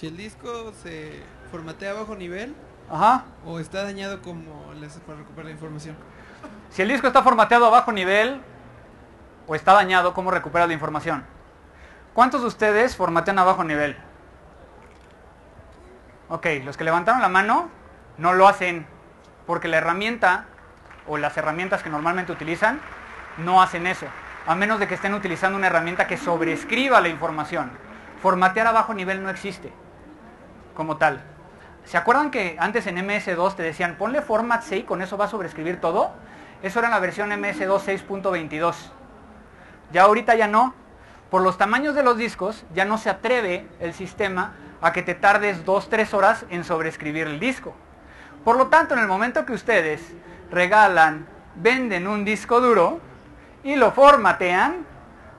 si el disco se formatea a bajo nivel Ajá. o está dañado como le hace para recuperar la información. Si el disco está formateado a bajo nivel o está dañado, ¿cómo recuperas la información? ¿Cuántos de ustedes formatean a bajo nivel? Ok, los que levantaron la mano no lo hacen porque la herramienta o las herramientas que normalmente utilizan no hacen eso, a menos de que estén utilizando una herramienta que sobrescriba la información. Formatear a bajo nivel no existe como tal. ¿Se acuerdan que antes en MS2 te decían ponle format C y con eso va a sobrescribir todo? Eso era en la versión MS2 6.22. Ya ahorita ya no. Por los tamaños de los discos ya no se atreve el sistema a que te tardes 2-3 horas en sobrescribir el disco. Por lo tanto, en el momento que ustedes regalan, venden un disco duro y lo formatean,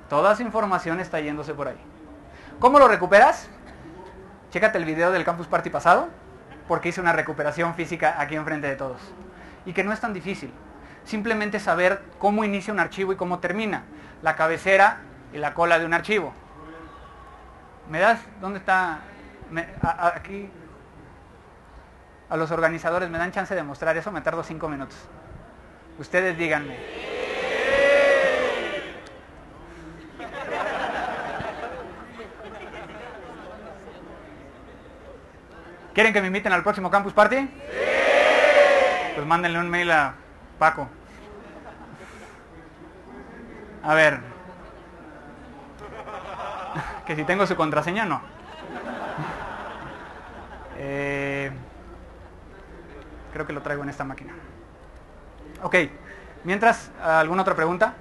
toda esa información está yéndose por ahí. ¿Cómo lo recuperas? Chécate el video del Campus Party pasado, porque hice una recuperación física aquí enfrente de todos. Y que no es tan difícil. Simplemente saber cómo inicia un archivo y cómo termina. La cabecera y la cola de un archivo. ¿Me das? ¿Dónde está? Aquí. A los organizadores, ¿me dan chance de mostrar eso? Me tardo cinco minutos. Ustedes díganme. ¿Quieren que me inviten al próximo Campus Party? Sí. Pues mándenle un mail a Paco. A ver. Que si tengo su contraseña, no. Eh, creo que lo traigo en esta máquina. Ok. Mientras, ¿alguna otra pregunta?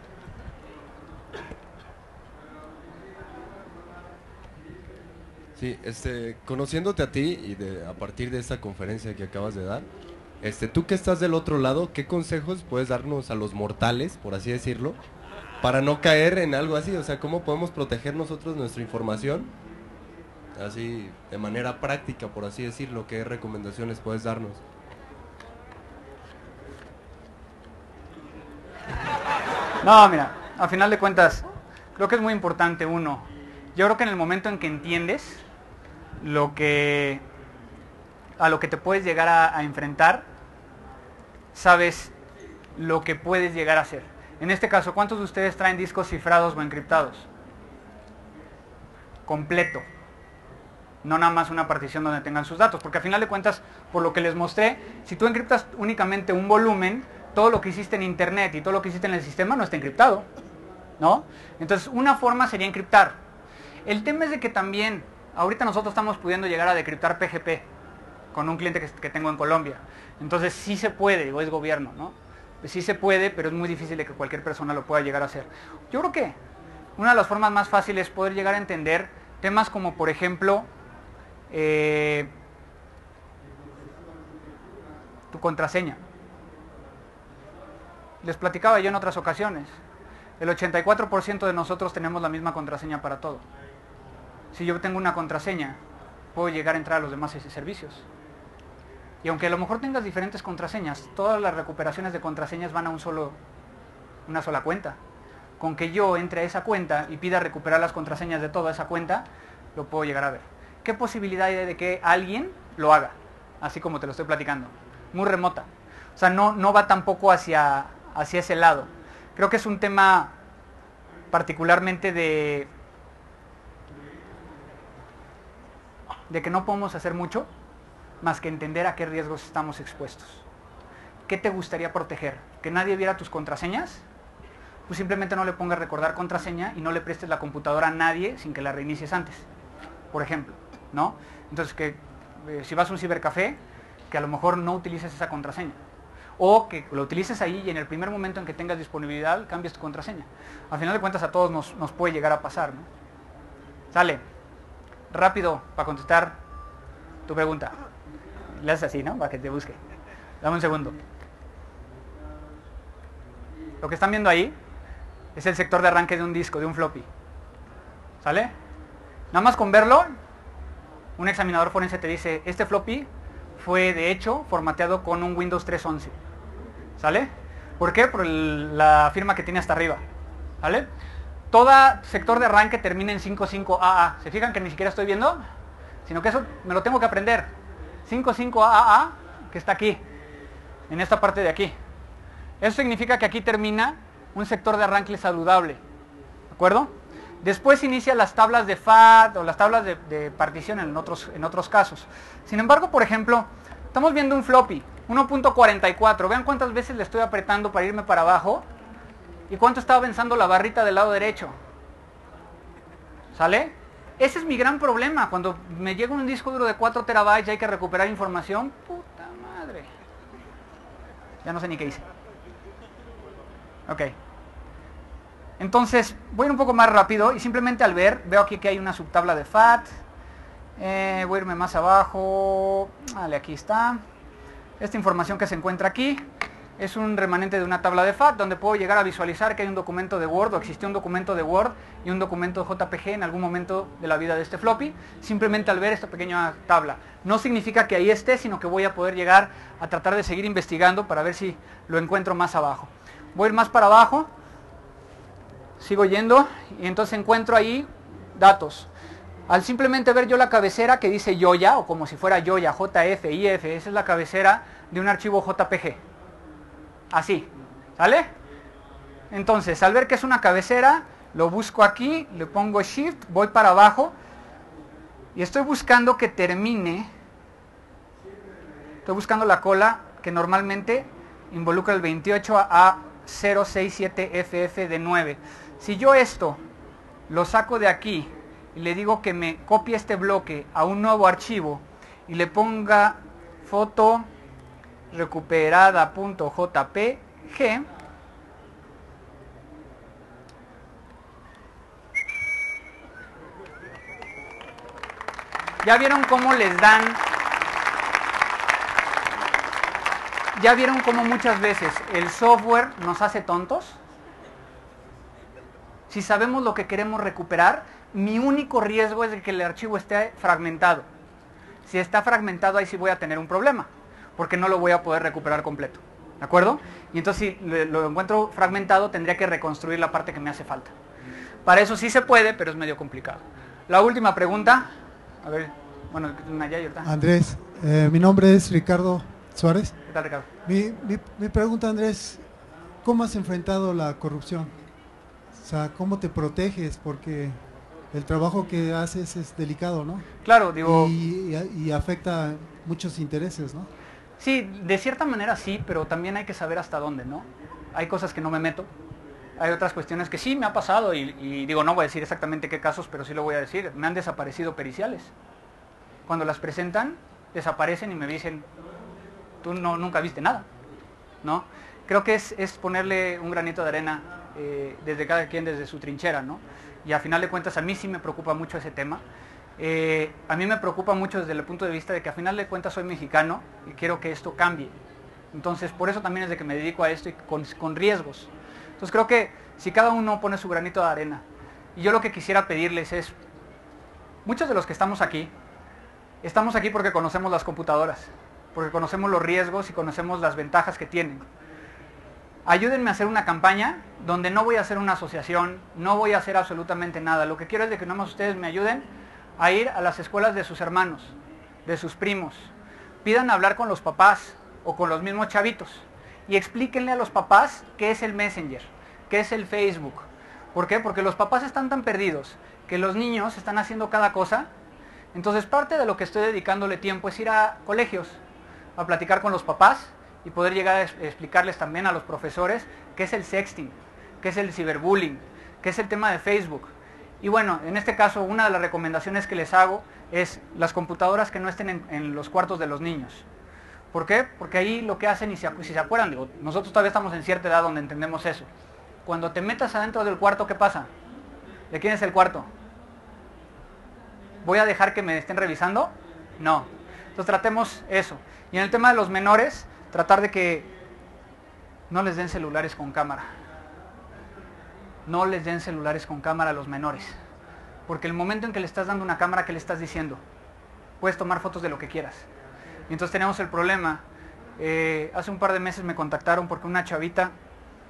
Sí, este, conociéndote a ti y a partir de esta conferencia que acabas de dar, este, tú que estás del otro lado, ¿qué consejos puedes darnos a los mortales, por así decirlo, para no caer en algo así? O sea, ¿cómo podemos proteger nosotros nuestra información? Así, de manera práctica, por así decirlo, ¿qué recomendaciones puedes darnos? No, mira, a final de cuentas, creo que es muy importante uno. Yo creo que en el momento en que entiendes lo que a lo que te puedes llegar a, enfrentar, sabes lo que puedes llegar a hacer. En este caso, ¿cuántos de ustedes traen discos cifrados o encriptados? Completo. No nada más una partición donde tengan sus datos, porque a final de cuentas, por lo que les mostré, si tú encriptas únicamente un volumen, todo lo que hiciste en internet y todo lo que hiciste en el sistema no está encriptado. ¿No? Entonces, una forma sería encriptar. El tema es de que también, ahorita nosotros estamos pudiendo llegar a decriptar PGP con un cliente que, tengo en Colombia. Entonces, sí se puede, digo, es gobierno, ¿no? Sí se puede, pero es muy difícil que cualquier persona lo pueda llegar a hacer. Yo creo que una de las formas más fáciles es poder llegar a entender temas como, por ejemplo, eh, tu contraseña. Les platicaba yo en otras ocasiones. El 84% de nosotros tenemos la misma contraseña para todo. Si yo tengo una contraseña, puedo llegar a entrar a los demás servicios. Y aunque a lo mejor tengas diferentes contraseñas, todas las recuperaciones de contraseñas van a un solo, una sola cuenta. Con que yo entre a esa cuenta y pida recuperar las contraseñas de toda esa cuenta, lo puedo llegar a ver. ¿Qué posibilidad hay de que alguien lo haga? Así como te lo estoy platicando. Muy remota. O sea, no, no va tampoco hacia, hacia ese lado. Creo que es un tema particularmente de, de que no podemos hacer mucho más que entender a qué riesgos estamos expuestos. ¿Qué te gustaría proteger? ¿Que nadie viera tus contraseñas? Pues simplemente no le pongas recordar contraseña y no le prestes la computadora a nadie sin que la reinicies antes, por ejemplo, ¿no? Entonces, que eh, si vas a un cibercafé, que a lo mejor no utilices esa contraseña. O que lo utilices ahí y en el primer momento en que tengas disponibilidad cambies tu contraseña. Al final de cuentas a todos nos, nos puede llegar a pasar, ¿no? Sale. Rápido para contestar tu pregunta. Le haces así, ¿no? Para que te busque. Dame un segundo. Lo que están viendo ahí es el sector de arranque de un disco, de un floppy. ¿Sale? Nada más con verlo, un examinador forense te dice, este floppy fue de hecho formateado con un Windows 3.11. ¿Sale? ¿Por qué? Por la firma que tiene hasta arriba. ¿Sale? Todo sector de arranque termina en 55AA. ¿Se fijan que ni siquiera estoy viendo? sino que eso me lo tengo que aprender. 55AA, que está aquí, en esta parte de aquí. Eso significa que aquí termina un sector de arranque saludable. ¿De acuerdo? Después inicia las tablas de FAT o las tablas de, de partición en otros, en otros casos. Sin embargo, por ejemplo, estamos viendo un floppy, 1.44. Vean cuántas veces le estoy apretando para irme para abajo y cuánto está avanzando la barrita del lado derecho. ¿Sale? Ese es mi gran problema. Cuando me llega un disco duro de 4 terabytes y hay que recuperar información, puta madre. Ya no sé ni qué hice. Ok. Entonces, voy un poco más rápido y simplemente al ver, veo aquí que hay una subtabla de FAT. Eh, voy a irme más abajo. Vale, aquí está. Esta información que se encuentra aquí es un remanente de una tabla de FAT donde puedo llegar a visualizar que hay un documento de Word o existió un documento de Word y un documento JPG en algún momento de la vida de este floppy, simplemente al ver esta pequeña tabla. No significa que ahí esté, sino que voy a poder llegar a tratar de seguir investigando para ver si lo encuentro más abajo. Voy a ir más para abajo, sigo yendo y entonces encuentro ahí datos. Al simplemente ver yo la cabecera que dice Yoya, o como si fuera Yoya, JF, IF, esa es la cabecera de un archivo JPG. Así, ¿sale? Entonces, al ver que es una cabecera, lo busco aquí, le pongo Shift, voy para abajo y estoy buscando que termine, estoy buscando la cola que normalmente involucra el 28 a 067FF de 9. Si yo esto lo saco de aquí y le digo que me copie este bloque a un nuevo archivo y le ponga foto recuperada.jpg ¿Ya vieron cómo les dan? ¿Ya vieron cómo muchas veces el software nos hace tontos? Si sabemos lo que queremos recuperar, mi único riesgo es de que el archivo esté fragmentado. Si está fragmentado, ahí sí voy a tener un problema, porque no lo voy a poder recuperar completo. ¿De acuerdo? Y entonces si lo encuentro fragmentado, tendría que reconstruir la parte que me hace falta. Para eso sí se puede, pero es medio complicado. La última pregunta. A ver, bueno. Andrés, eh, mi nombre es Ricardo Suárez. ¿Qué tal, Ricardo? Mi, mi, mi pregunta, Andrés, ¿cómo has enfrentado la corrupción? O sea, ¿cómo te proteges? Porque el trabajo que haces es delicado, ¿no? Claro, digo... Y, y- y afecta muchos intereses, ¿no? Sí, de cierta manera sí, pero también hay que saber hasta dónde, ¿no? Hay cosas que no me meto, hay otras cuestiones que sí me ha pasado y, digo, no voy a decir exactamente qué casos, pero sí lo voy a decir. Me han desaparecido periciales. Cuando las presentan, desaparecen y me dicen, tú no, nunca viste nada, ¿no? Creo que es, es ponerle un granito de arena eh, desde cada quien, desde su trinchera, ¿no? Y a final de cuentas a mí sí me preocupa mucho ese tema. Eh, a mí me preocupa mucho desde el punto de vista de que a final de cuentas soy mexicano y quiero que esto cambie. Entonces, por eso también es de que me dedico a esto y con, riesgos. Entonces, creo que si cada uno pone su granito de arena, y yo lo que quisiera pedirles es, muchos de los que estamos aquí, estamos aquí porque conocemos las computadoras, porque conocemos los riesgos y conocemos las ventajas que tienen. Ayúdenme a hacer una campaña donde no voy a hacer una asociación, no voy a hacer absolutamente nada. Lo que quiero es de que nomás ustedes me ayuden a ir a las escuelas de sus hermanos, de sus primos. Pidan hablar con los papás o con los mismos chavitos y explíquenle a los papás qué es el Messenger, qué es el Facebook. ¿Por qué? Porque los papás están tan perdidos que los niños están haciendo cada cosa. Entonces parte de lo que estoy dedicándole tiempo es ir a colegios, a platicar con los papás y poder llegar a es- explicarles también a los profesores qué es el sexting, qué es el ciberbullying, qué es el tema de Facebook. Y bueno, en este caso una de las recomendaciones que les hago es las computadoras que no estén en, los cuartos de los niños. ¿Por qué? Porque ahí lo que hacen, y se si se acuerdan, nosotros todavía estamos en cierta edad donde entendemos eso. Cuando te metas adentro del cuarto, ¿qué pasa? ¿De quién es el cuarto? ¿Voy a dejar que me estén revisando? No. Entonces tratemos eso. Y en el tema de los menores, tratar de que no les den celulares con cámara. No les den celulares con cámara a los menores. Porque el momento en que le estás dando una cámara, ¿qué le estás diciendo? Puedes tomar fotos de lo que quieras. Y entonces tenemos el problema. eh, hace un par de meses me contactaron porque una chavita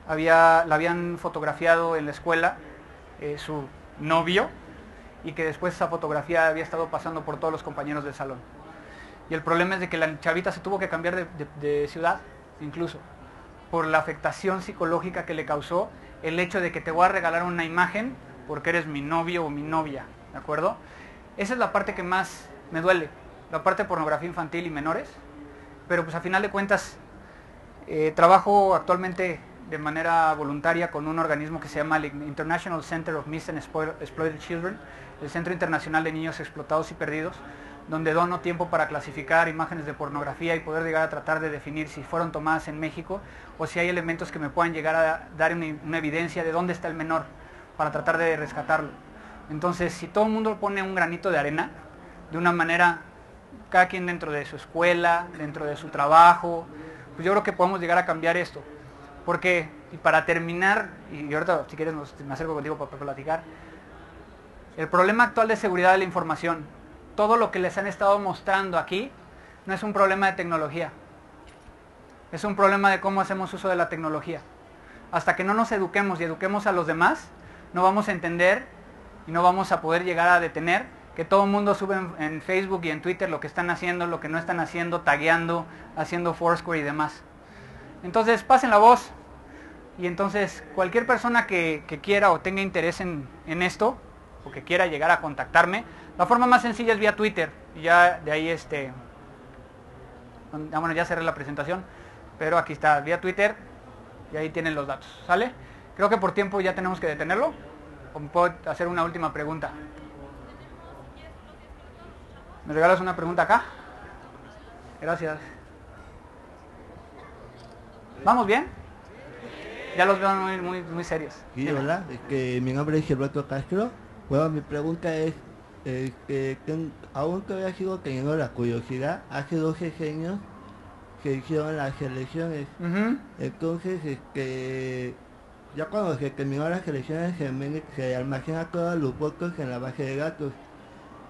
había, la habían fotografiado en la escuela, eh, su novio, y que después esa fotografía había estado pasando por todos los compañeros del salón. Y el problema es de que la chavita se tuvo que cambiar de, de ciudad, incluso, por la afectación psicológica que le causó el hecho de que te voy a regalar una imagen porque eres mi novio o mi novia, ¿de acuerdo? Esa es la parte que más me duele, la parte de pornografía infantil y menores, pero pues a final de cuentas eh, trabajo actualmente de manera voluntaria con un organismo que se llama el International Center of Missing and Exploited Children, el Centro Internacional de Niños Explotados y Perdidos, donde dono tiempo para clasificar imágenes de pornografía y poder llegar a tratar de definir si fueron tomadas en México o si hay elementos que me puedan llegar a dar una, evidencia de dónde está el menor para tratar de rescatarlo. Entonces, si todo el mundo pone un granito de arena, de una manera, cada quien dentro de su escuela, dentro de su trabajo, pues yo creo que podemos llegar a cambiar esto. Porque, y para terminar, y ahorita si quieres me acerco contigo para platicar, el problema actual de seguridad de la información, todo lo que les han estado mostrando aquí, no es un problema de tecnología, es un problema de cómo hacemos uso de la tecnología. Hasta que no nos eduquemos y eduquemos a los demás, no vamos a entender y no vamos a poder llegar a detener que todo el mundo sube en, Facebook y en Twitter lo que están haciendo, lo que no están haciendo, tagueando, haciendo Foursquare y demás. Entonces pasen la voz y entonces cualquier persona que, quiera o tenga interés en, esto o que quiera llegar a contactarme, la forma más sencilla es vía Twitter y ya de ahí este, ah, bueno ya cerré la presentación, pero aquí está vía Twitter y ahí tienen los datos, ¿sale? Creo que por tiempo ya tenemos que detenerlo. ¿O puedo hacer una última pregunta? ¿Me regalas una pregunta acá? Gracias. ¿Vamos bien? Ya los veo muy, muy, muy serios. Sí, hola, que mi nombre es Gilberto Castro. Bueno, mi pregunta es, aún todavía sigo teniendo la curiosidad, hace 12 años que hicieron las elecciones. Entonces, este, ya cuando se terminó las elecciones se, se almacena todos los votos en la base de datos.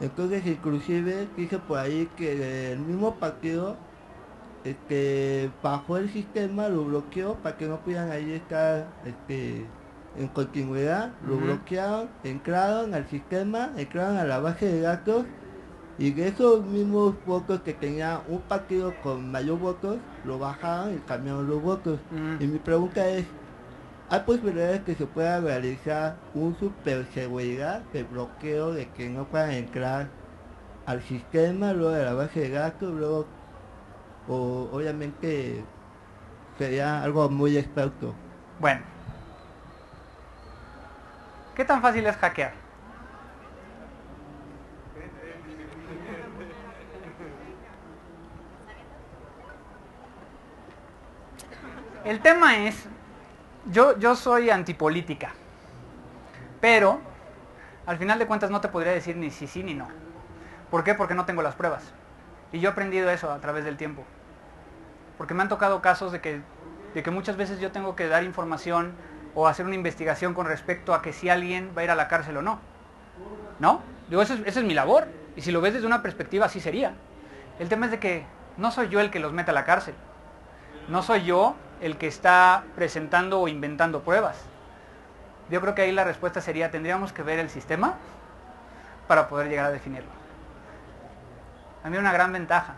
Entonces inclusive dice por ahí que el mismo partido este, bajó el sistema, lo bloqueó para que no pudieran ahí estar este, en continuidad, lo bloquearon, entraron al sistema, entraron a la base de datos y de esos mismos votos que tenía un partido con mayor votos, lo bajaron y cambiaron los votos. Y mi pregunta es, hay posibilidades que se pueda realizar un super seguridad de bloqueo de que no puedan entrar al sistema, luego de la base de datos, luego o, obviamente sería algo muy experto. Bueno, ¿qué tan fácil es hackear? El tema es yo, yo soy antipolítica, pero al final de cuentas no te podría decir ni sí, sí ni no. ¿Por qué? Porque no tengo las pruebas. Y yo he aprendido eso a través del tiempo. Porque me han tocado casos de que, de que muchas veces yo tengo que dar información o hacer una investigación con respecto a que si alguien va a ir a la cárcel o no. ¿No? Digo, esa es, es mi labor. Y si lo ves desde una perspectiva, así sería. El tema es de que no soy yo el que los mete a la cárcel. No soy yo el que está presentando o inventando pruebas. Yo creo que ahí la respuesta sería, tendríamos que ver el sistema para poder llegar a definirlo. A mí una gran ventaja.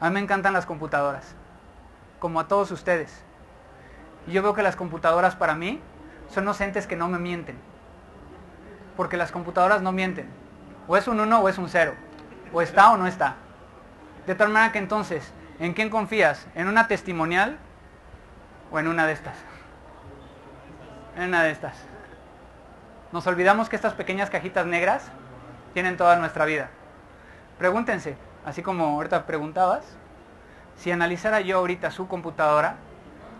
A mí me encantan las computadoras, como a todos ustedes. Y yo veo que las computadoras para mí son los entes que no me mienten. Porque las computadoras no mienten. O es un 1 o es un 0. O está o no está. De tal manera que entonces, ¿en quién confías? ¿En una testimonial o en una de estas. En una de estas. Nos olvidamos que estas pequeñas cajitas negras tienen toda nuestra vida. Pregúntense, así como ahorita preguntabas, si analizara yo ahorita su computadora,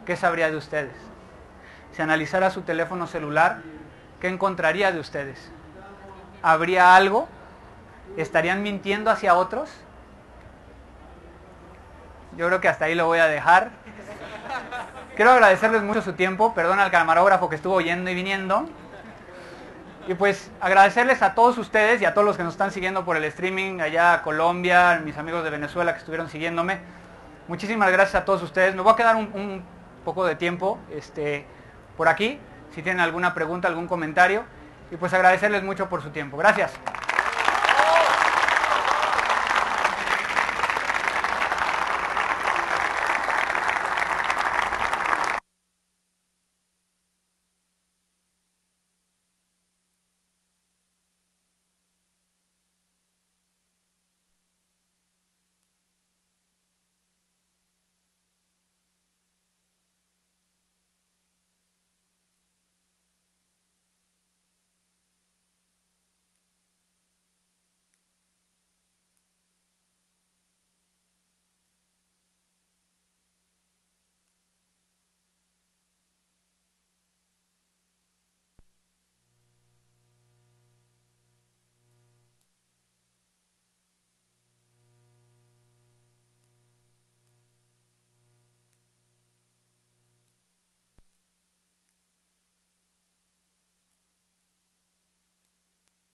¿qué sabría de ustedes? Si analizara su teléfono celular, ¿qué encontraría de ustedes? ¿Habría algo? ¿Estarían mintiendo hacia otros? Yo creo que hasta ahí lo voy a dejar. Quiero agradecerles mucho su tiempo, perdón al camarógrafo que estuvo yendo y viniendo. Y pues agradecerles a todos ustedes y a todos los que nos están siguiendo por el streaming, allá a Colombia, mis amigos de Venezuela que estuvieron siguiéndome. Muchísimas gracias a todos ustedes. Me voy a quedar un, poco de tiempo este, por aquí, si tienen alguna pregunta, algún comentario. y pues agradecerles mucho por su tiempo. Gracias.